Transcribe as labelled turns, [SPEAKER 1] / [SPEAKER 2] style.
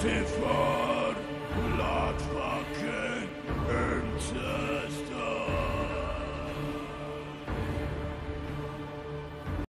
[SPEAKER 1] justice for